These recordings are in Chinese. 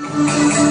Música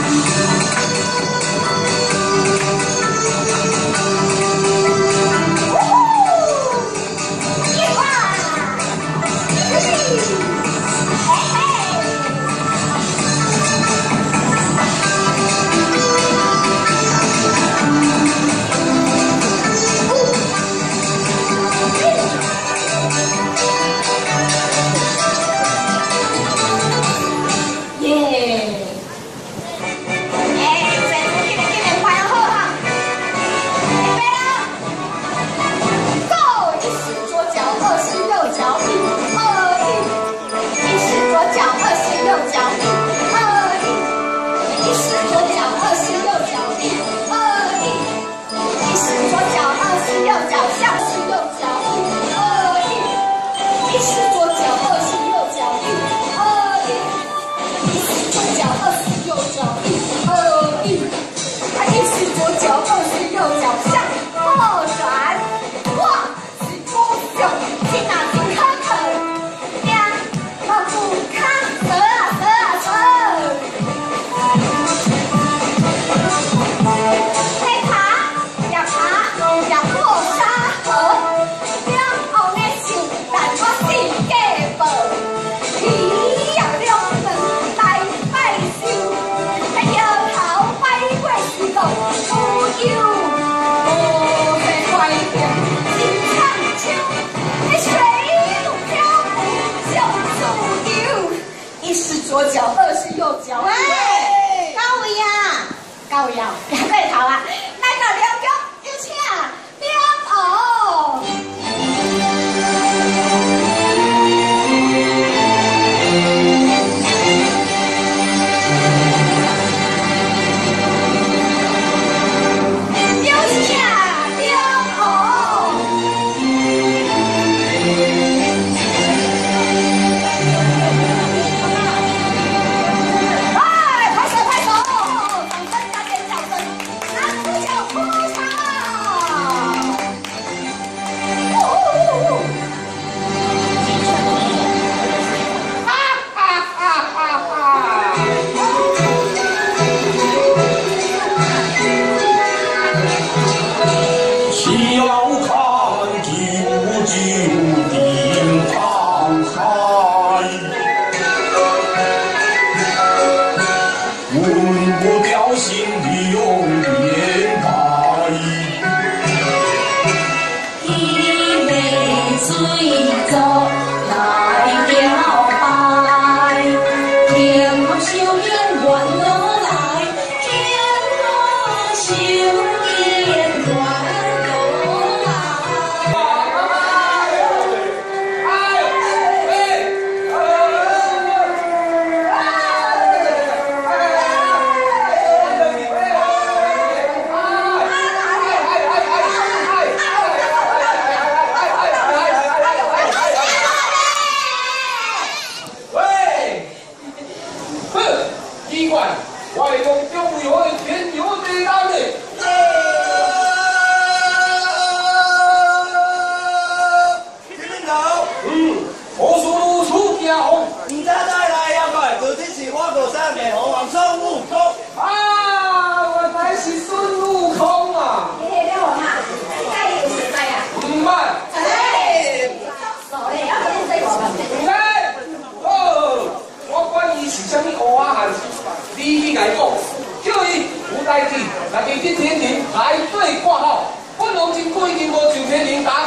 左脚二是右脚，高伟啊，高伟啊，不要再逃啊。你再再来，是花果山美猴王孙悟空啊？我才是孙悟空啊？你听叫我吗？在演戏在呀？呀？唔系。我管是乌鸦喊，你去来讲，叫伊有代志，来去这天庭排队挂号，不能进观音阁，进天庭打。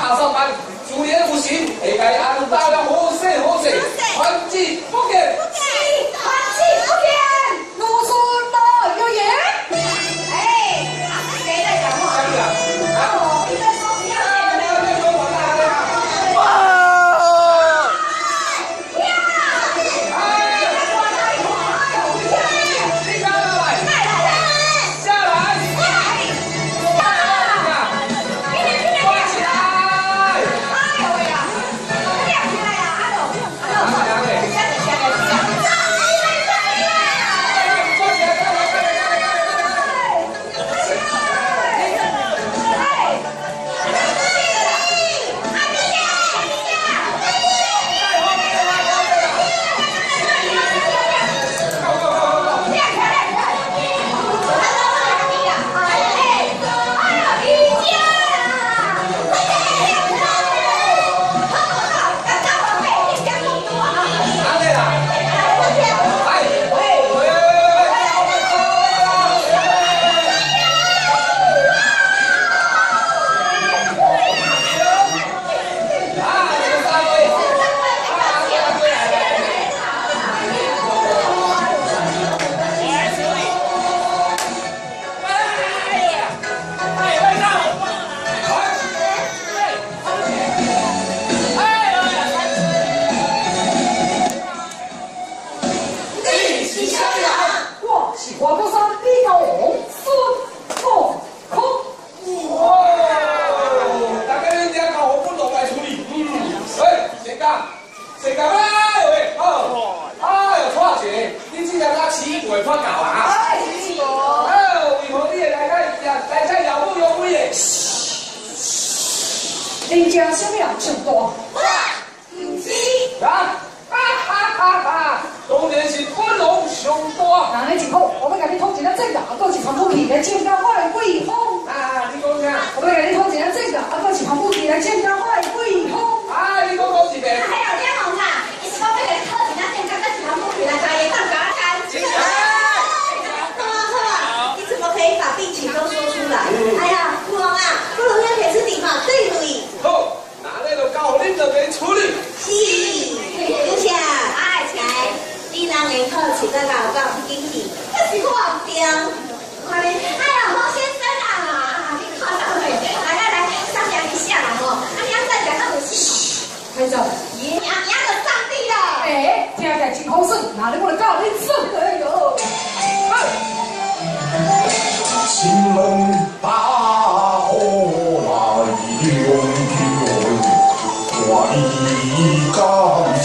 个正的，啊，搁是传武器来增加我的威风。啊，你讲啥？我要给你通一个正的，啊，搁是传武器来增加我的威风。啊，你讲讲一遍。还有天龙啊，你是讲要给你考一个正的，搁是传武器来加盐当加餐。好，你怎么可以把病情都说出来？哎呀，国王啊，不如让铁子你嘛对对。好，那你就交恁这边处理。是，有啥？哎，起来，你人会考试在搞搞惊喜，可是我唔掂。看你，哎呀，黄先生啊，你看到没？来来来，商量一下啦吼，啊，你要再讲到有戏。开走。娘娘的上帝了。哎，听起来真好耍，那你我来教你耍。哎呦。新门大河来涌涌，万里江西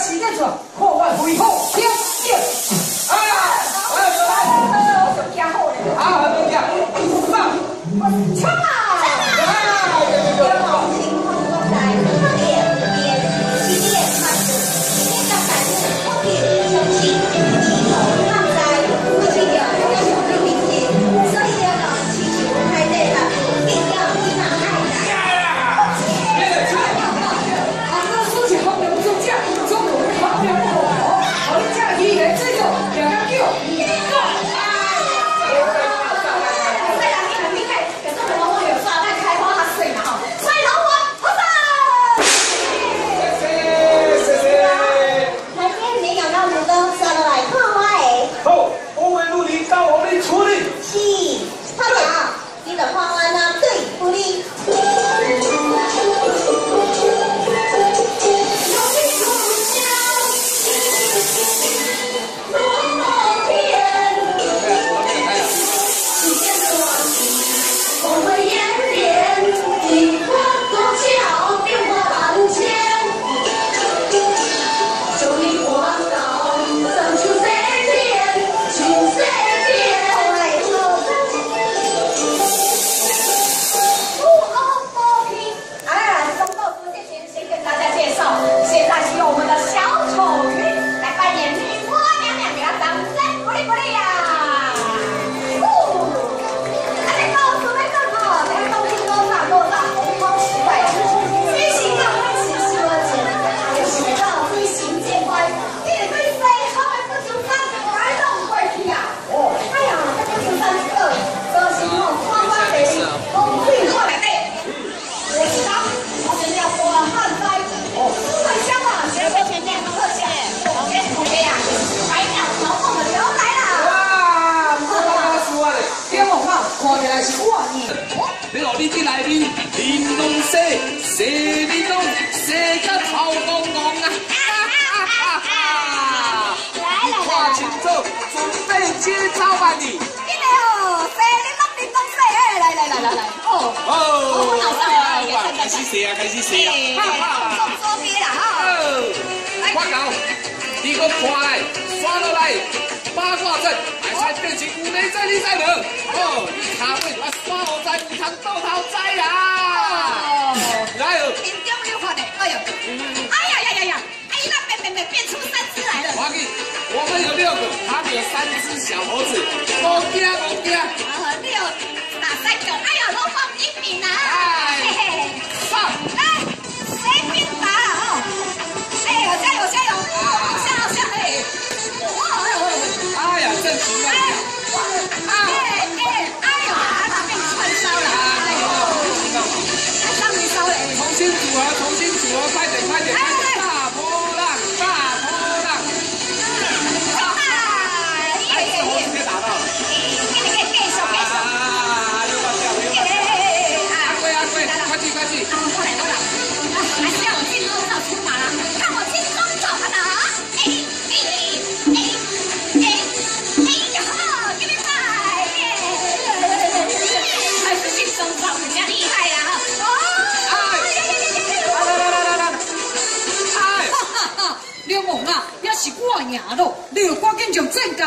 旗舰者破坏福利破你这内面玲珑色，色玲珑，色甲头光光啊！哈哈哈！来来来，看清楚，准备接招吧你！你来哦，色玲珑，玲珑色，哎，来来来来来，哦哦，我老上来，开始射啊，开始射啊！哈哈，送左边啦哈！哦，快搞，你给我看来，刷落来，八卦阵，还是变形五雷阵，你再能？哦，一卡位，我刷好在五堂斗桃斋啦！哦，来哦！天中有看的，哎呦，哎呀呀呀呀，哎，那变变变变出三只来了！我们有六个，他们有三只小猴子，我惊我惊！啊，六打三个，哎呀，龙凤一品啊！嘿嘿，上，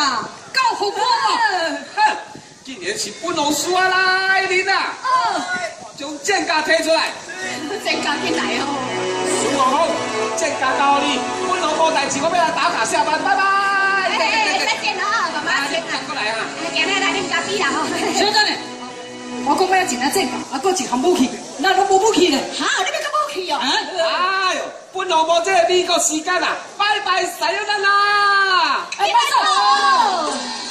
紧将证件交给我嘛。哼，今年是本王叔啊来临啊！哦，将证件摕出来。证件进来哦。叔王好，证件交你，本王无代志，我要来打卡下班，拜拜。哎哎，再见了，妈妈见转过来啊！今日来恁家比啦吼。小等咧，我讲要一件证件，啊，搁一项武器，那拢无武器咧。哈，你要跟我去哦？哎呦，本王无这个美国时间啊，拜拜，사요나 라！ 拜。